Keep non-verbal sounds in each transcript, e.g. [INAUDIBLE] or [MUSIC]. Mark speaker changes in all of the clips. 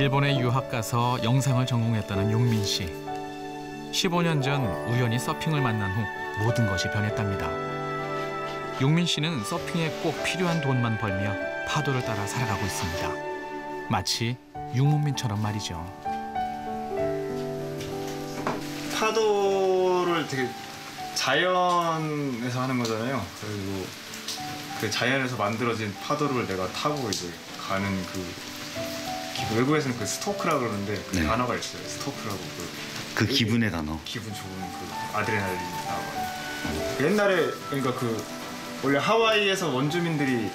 Speaker 1: 일본에 유학 가서 영상을 전공했다는 용민 씨. 15년 전 우연히 서핑을 만난 후 모든 것이 변했답니다. 용민 씨는 서핑에 꼭 필요한 돈만 벌며 파도를 따라 살아가고 있습니다. 마치 유문민처럼 말이죠.
Speaker 2: 파도를 되게 자연에서 하는 거잖아요. 그리고 그 자연에서 만들어진 파도를 내가 타고 이제 가는 그 기- 외국에서는 그 stoke라 그러는데 그
Speaker 3: 네.
Speaker 2: 단어가 있어요. stoke라고 그
Speaker 3: 그 기분의 단어.
Speaker 2: 기분 좋은 그 아드레날린 나와요. 옛날에 그러니까 그 원래 하와이에서 원주민들이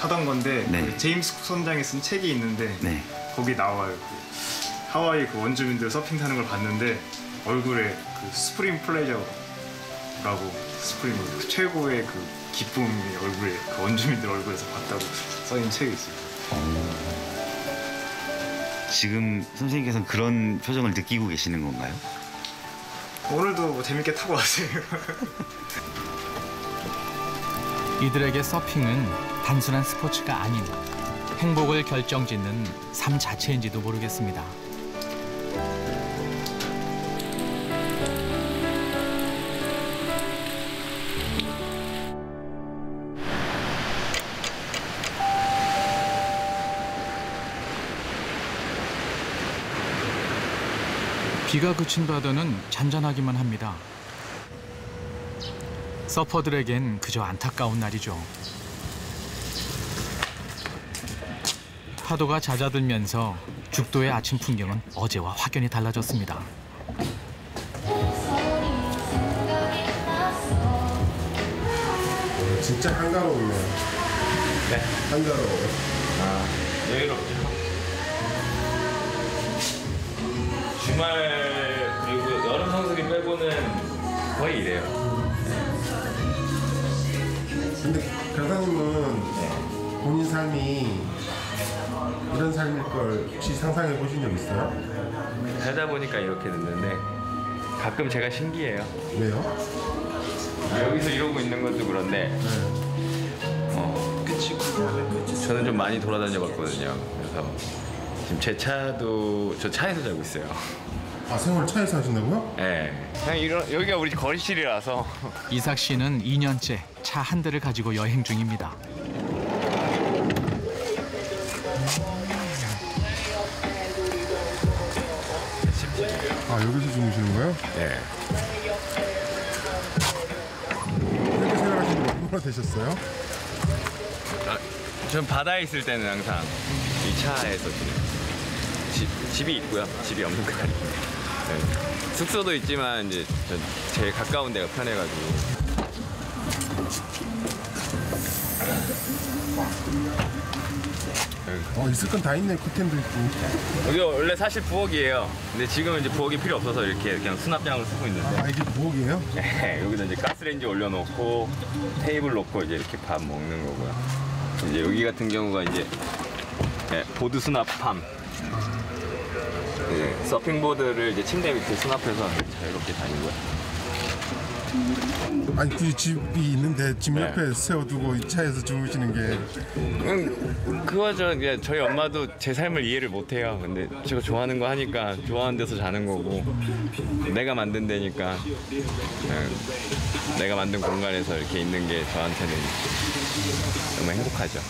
Speaker 2: 타던 건데
Speaker 3: 네.
Speaker 2: 그 제임스 쿡 선장이 쓴 책이 있는데
Speaker 3: 네.
Speaker 2: 거기 나와요. 그 하와이 그 원주민들 서핑 타는 걸 봤는데 얼굴에 그 supreme pleasure라고 supreme 그 최고의 그 기쁨이 얼굴에 그 원주민들 얼굴에서 봤다고 써있는 책이 있어요.
Speaker 3: 지금 선생님께서는 그런 표정을 느끼고 계시는 건가요?
Speaker 2: 오늘도 뭐 재밌게 타고 왔어요. [LAUGHS]
Speaker 1: 이들에게 서핑은 단순한 스포츠가 아닌 행복을 결정짓는 삶 자체인지도 모르겠습니다. 비가 그친 바다는 잔잔하기만 합니다. 서퍼들에겐 그저 안타까운 날이죠. 파도가 잦아들면서 죽도의 아침 풍경은 어제와 확연히 달라졌습니다.
Speaker 4: 진짜 한가로우네요.
Speaker 5: 네.
Speaker 4: 한가로워요.
Speaker 5: 여유롭죠. 거의 이래요.
Speaker 4: 근데 교사님은 본인 삶이 이런 삶일 걸 혹시 상상해 보신 적 있어요?
Speaker 5: 살다 보니까 이렇게 됐는데 가끔 제가 신기해요.
Speaker 4: 왜요?
Speaker 5: 여기서 이러고 있는 것도 그런데
Speaker 4: 네.
Speaker 5: 어, 저는 좀 많이 돌아다녀 봤거든요. 그래서 지금 제 차도 저 차에서 자고 있어요.
Speaker 4: 아 생활 차에서 하신다고요?
Speaker 5: 예. 그냥 이런 여기가 우리 거실이라서 [LAUGHS]
Speaker 1: 이삭 씨는 2년째 차 한 대를 가지고 여행 중입니다.
Speaker 4: 아 여기서 주무시는 거예요?
Speaker 5: 예.
Speaker 4: 이렇게 생활하시는 거 얼마나 되셨어요?
Speaker 5: 전 바다에 있을 때는 항상 이 차에서 지내요. 집, 집이 있고요. 집이 없는 거 아니고. 네. 숙소도 있지만 이제 전 제일 가까운 데가 편해가지고.
Speaker 4: 어 있을 건 다 있네 커튼도 있고
Speaker 5: 여기 원래 사실 부엌이에요. 근데 지금은 이제 부엌이 필요 없어서 이렇게 그냥 수납장을 쓰고 있는데.
Speaker 4: 아 이게 부엌이에요?
Speaker 5: 네, [LAUGHS] 여기다 이제 가스레인지 올려놓고 테이블 놓고 이제 이렇게 밥 먹는 거고요. 이제 여기 같은 경우가 이제 네, 보드 수납함. 네, 서핑보드를 이제 침대 밑에 수납해서 자유롭게 다니고요.
Speaker 4: 아니 그 집이 있는데 집
Speaker 5: 네.
Speaker 4: 옆에 세워두고 이 차에서 주무시는 게
Speaker 5: 음, 그거죠. 그냥 저희 엄마도 제 삶을 이해를 못해요. 근데 제가 좋아하는 거 하니까 좋아하는 데서 자는 거고 내가 만든 데니까 그냥 내가 만든 공간에서 이렇게 있는 게 저한테는 정말 행복하죠.